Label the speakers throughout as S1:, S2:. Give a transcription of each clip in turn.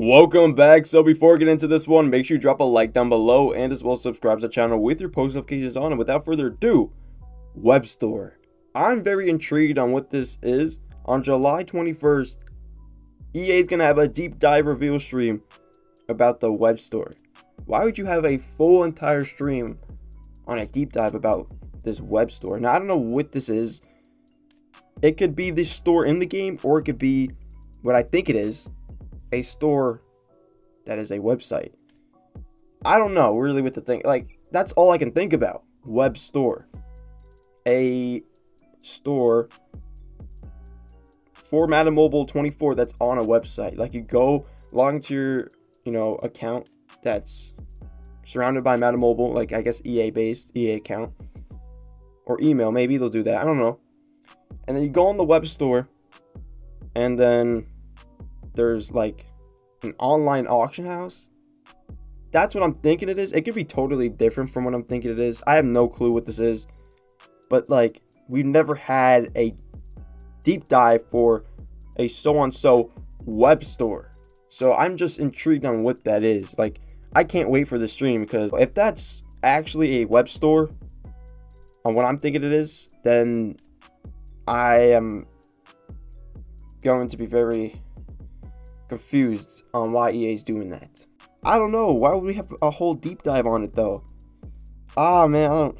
S1: Welcome back. So before getting into this one, make sure you drop a like down below and as well subscribe to the channel with your post notifications on. And without further ado, Web Store. I'm very intrigued on what this is. On July 21st, EA is going to have a deep dive reveal stream about the Web Store. Why would you have a full entire stream on a deep dive about this Web Store? Now, I don't know what this is. It could be the store in the game or it could be what I think it is a store that is a website. I don't know really what to think. Like, that's all I can think about. Web store. A store for Madden Mobile 24 that's on a website. Like, you go log into your, you know, account that's surrounded by Madden Mobile, like I guess EA based, EA account. Or email, maybe they'll do that. I don't know. And then you go on the web store, and then there's like an online auction house. That's what I'm thinking it is. It could be totally different from what I'm thinking it is. I have no clue what this is. But like we've never had a deep dive for a so on so web store. So I'm just intrigued on what that is. Like I can't wait for the stream because if that's actually a web store on what I'm thinking it is, then I am going to be very confused on why EA is doing that. I don't know. Why would we have a whole deep dive on it though? Ah man, I don't.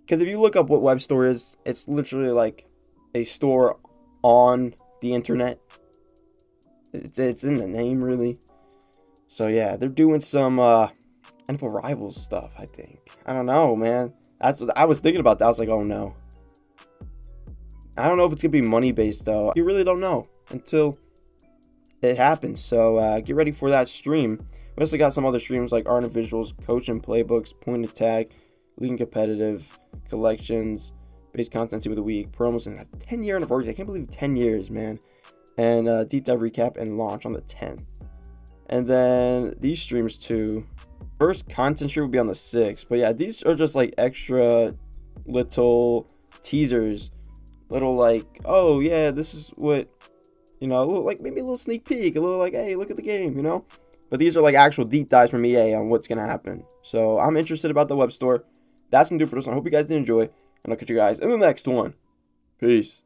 S1: Because if you look up what web store is, it's literally like a store on the internet. It's, it's in the name really. So yeah, they're doing some uh NFL Rivals stuff. I think. I don't know, man. That's I was thinking about that. I was like, oh no. I don't know if it's gonna be money based though. You really don't know until it happens. So uh, get ready for that stream. We also got some other streams like art and visuals, coaching playbooks, point attack, leading competitive, collections, base content team of the week, promos, and a 10 year anniversary. I can't believe 10 years, man. And uh, deep dive recap and launch on the 10th. And then these streams too. First content stream will be on the 6th. But yeah, these are just like extra little teasers. Little like, oh yeah, this is what you know, like maybe a little sneak peek, a little like, hey, look at the game, you know? But these are like actual deep dives from EA on what's to happen. So I'm interested about the web store. That's to do for this one. I hope you guys did enjoy. And I'll catch you guys in the next one. Peace.